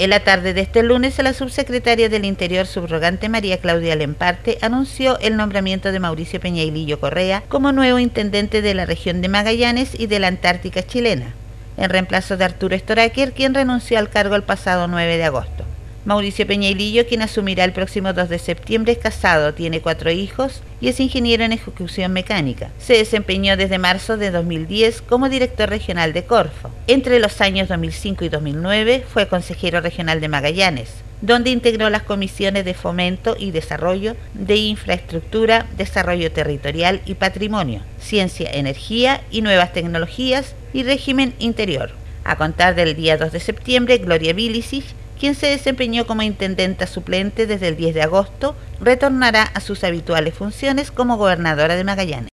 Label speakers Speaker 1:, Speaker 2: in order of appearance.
Speaker 1: En la tarde de este lunes, la subsecretaria del Interior subrogante María Claudia Lemparte anunció el nombramiento de Mauricio Peñailillo Correa como nuevo intendente de la región de Magallanes y de la Antártica chilena, en reemplazo de Arturo Storaker, quien renunció al cargo el pasado 9 de agosto. Mauricio Peñailillo, quien asumirá el próximo 2 de septiembre, es casado, tiene cuatro hijos y es ingeniero en ejecución mecánica. Se desempeñó desde marzo de 2010 como director regional de Corfo. Entre los años 2005 y 2009 fue consejero regional de Magallanes, donde integró las comisiones de fomento y desarrollo de infraestructura, desarrollo territorial y patrimonio, ciencia, energía y nuevas tecnologías y régimen interior. A contar del día 2 de septiembre, Gloria Vilicic quien se desempeñó como intendenta suplente desde el 10 de agosto, retornará a sus habituales funciones como gobernadora de Magallanes.